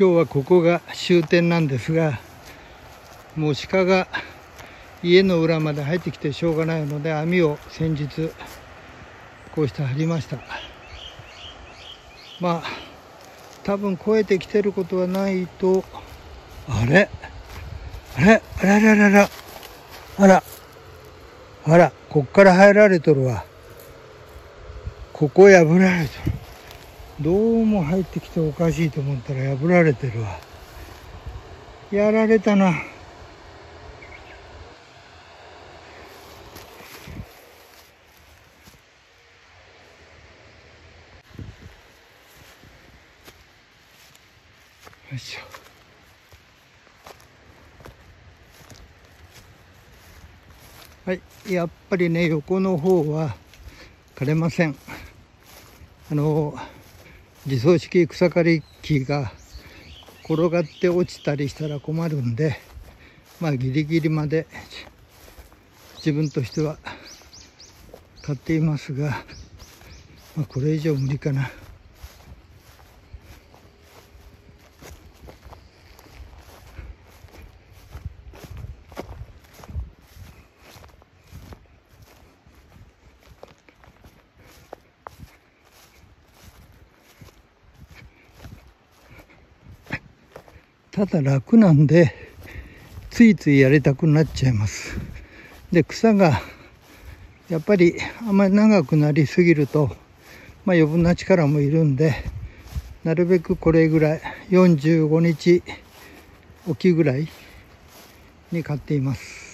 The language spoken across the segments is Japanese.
今日はここが終点なんですがもう鹿が家の裏まで入ってきてしょうがないので網を先日こうして張りました。まあ多分越えてきてることはないとあれ？あれ？あらららら。あら。あらこっから入られとるわ。ここ破られとる。どうも入ってきておかしいと思ったら破られてるわ。やられたな。よいしょ。はいやっぱりね横の方は枯れません。あの自走式草刈り機が転がって落ちたりしたら困るんでまあギリギリまで自分としては買っていますが、まあ、これ以上無理かな。た楽なんでついついやりたくなっちゃいます。で草がやっぱりあまり長くなりすぎるとまあ余分な力もいるんでなるべくこれぐらい45日おきぐらいに買っています。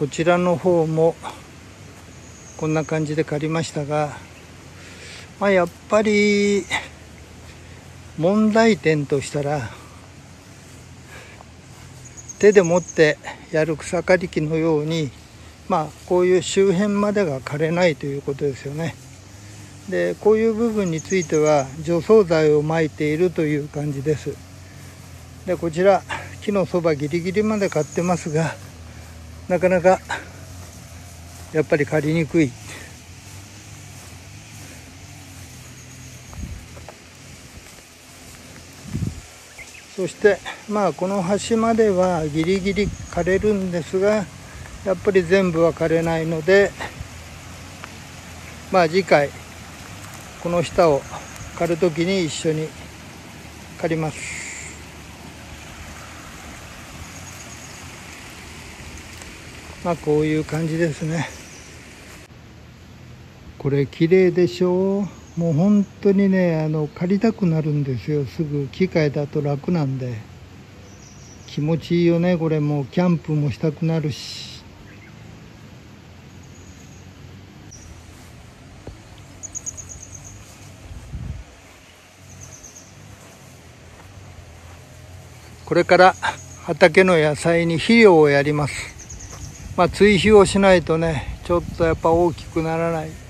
こちらの方もこんな感じで借りましたがまあやっぱり問題点としたら手で持ってやる草刈り機のようにまあこういう周辺までが枯れないということですよね。でこういう部分については除草剤をまいているという感じです。でこちら木のそばギリギリまで買ってますがなかなかやっぱり借りにくい。そしてまあこの端まではギリギリ枯れるんですがやっぱり全部は枯れないのでまあ次回この下を刈る時に一緒に刈ります。まあこういう感じですね。これ綺麗でしょ？うもう本当にねあの借りたくなるんですよ。すぐ機械だと楽なんで。気持ちいいよねこれも。うキャンプもしたくなるし。これから畑の野菜に肥料をやります。まあ追肥をしないとねちょっとやっぱ大きくならない。